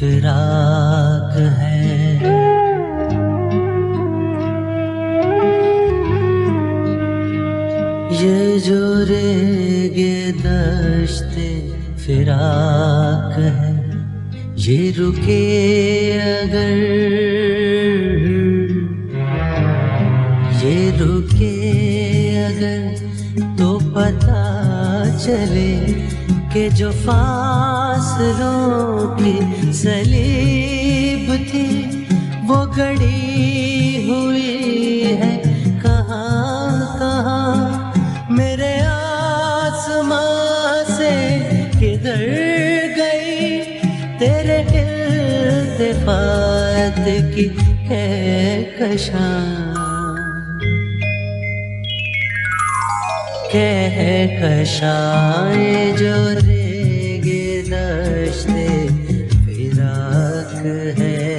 فراق ہے یہ جو ریگے دشت فراق ہے یہ رکے اگر۔ یہ رکے اگر تو پتا چلے کہ جو فاصلوں کی سلیب تھی وہ گڑی ہوئی ہے۔ کہاں کہاں میرے آسمان سے کدھر گئی؟ تیرے التفات کی ہے کشاں کشائے جو ریگ دشت فراق ہے۔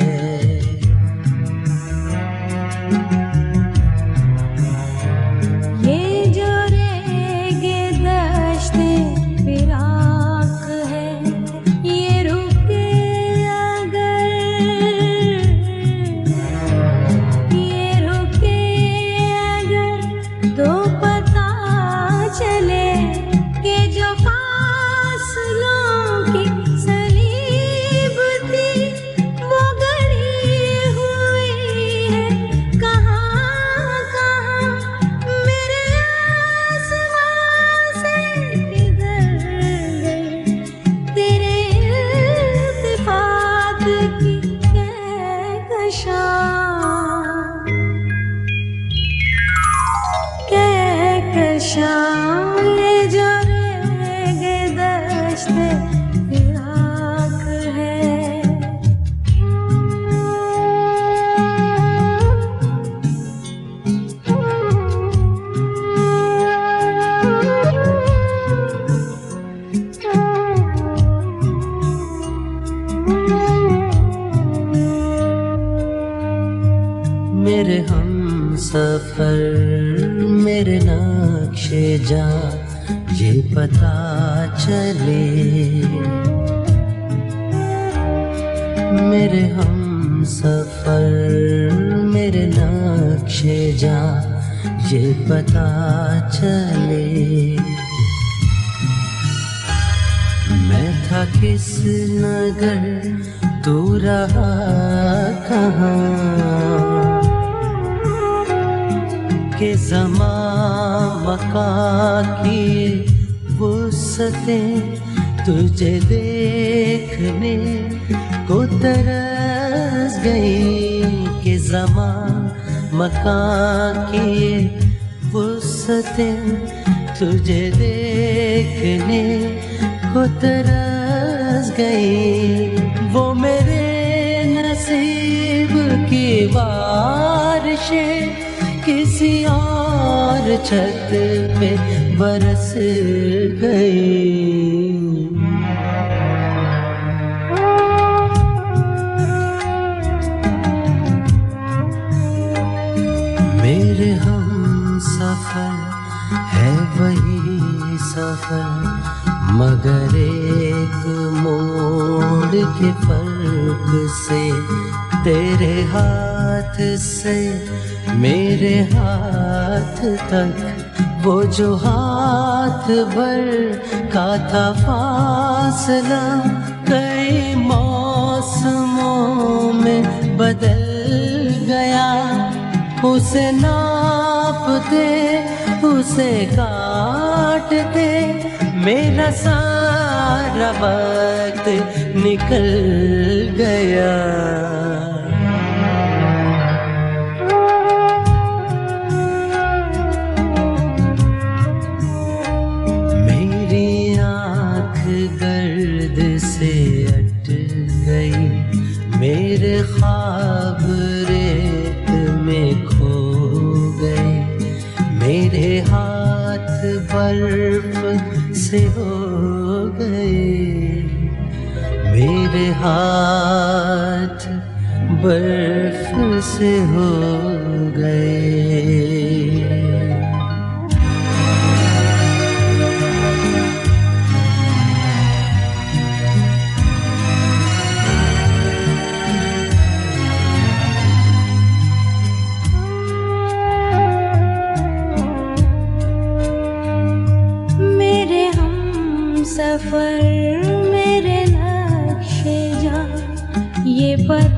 سفر میرے نقش جا، یہ پتا چلے۔ میرے ہم سفر میرے نقش جا، یہ پتا چلے۔ میں تھا کس نگر، تو رہا کہاں؟ زمان مکان کی وسطیں تجھے دیکھنے کو ترس گئی کہ زمان مکان کی وسطیں تجھے دیکھنے کو ترس گئی وہ میرے نصیب کی بارشیں کسی اور چھت پہ برس گئی۔ میرے ہم سفر ہے وہی سفر، مگر ایک موڑ کے فرق سے تیرے ہاتھ سے میرے ہاتھ تک وہ جو ہاتھ بھر کا تھا فاصلہ کئی موسموں میں بدل گیا، اسے ناپ دے اسے کاٹ دے میرا سارا وقت نکل گیا۔ میری آنکھ گرد سے اٹ گئی، میرے خواب حرف برف سے ہو گئے۔ میرے ہاتھ برف سے ہو گئے۔ سفر میرے نقش جا یہ پتہ